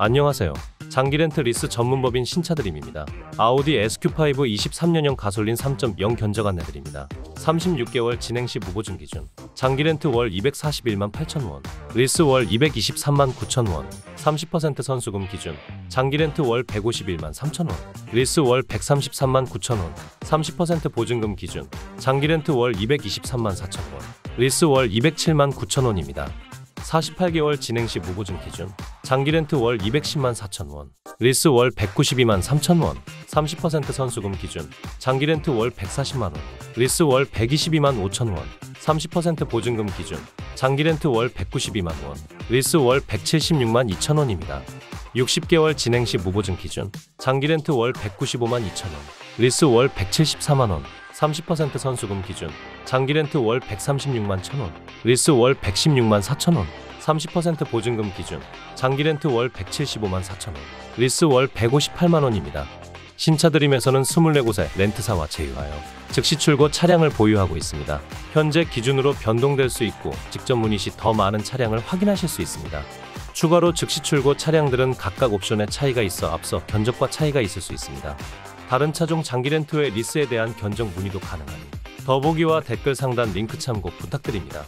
안녕하세요. 장기 렌트 리스 전문법인 신차드림입니다. 아우디 SQ5 23년형 가솔린 3.0 견적 안내드립니다. 36개월 진행 시 무보증 기준. 장기 렌트 월 241만 8천 원. 리스 월 223만 9천 원. 30% 선수금 기준. 장기 렌트 월 151만 3천 원. 리스 월 133만 9천 원. 30% 보증금 기준. 장기 렌트 월 223만 4천 원. 리스 월 207만 9천 원입니다. 48개월 진행 시 무보증 기준 장기 렌트 월 210만 4천 원 리스 월 192만 3천 원 30% 선수금 기준 장기 렌트 월 140만 원 리스 월 122만 5천 원 30% 보증금 기준 장기 렌트 월 192만 원 리스 월 176만 2천 원입니다. 60개월 진행 시 무보증 기준 장기 렌트 월 195만 2천 원 리스 월 174만 원 30% 선수금 기준 장기 렌트 월 136만 1천 원 리스 월 116만 4천 원 30% 보증금 기준 장기 렌트 월 175만 4천원 리스 월 158만원입니다. 신차드림에서는 24곳의 렌트사와 제휴하여 즉시 출고 차량을 보유하고 있습니다. 현재 기준으로 변동될 수 있고 직접 문의 시 더 많은 차량을 확인하실 수 있습니다. 추가로 즉시 출고 차량들은 각각 옵션에 차이가 있어 앞서 견적과 차이가 있을 수 있습니다. 다른 차종 장기 렌트의 리스에 대한 견적 문의도 가능하니 더보기와 댓글 상단 링크 참고 부탁드립니다.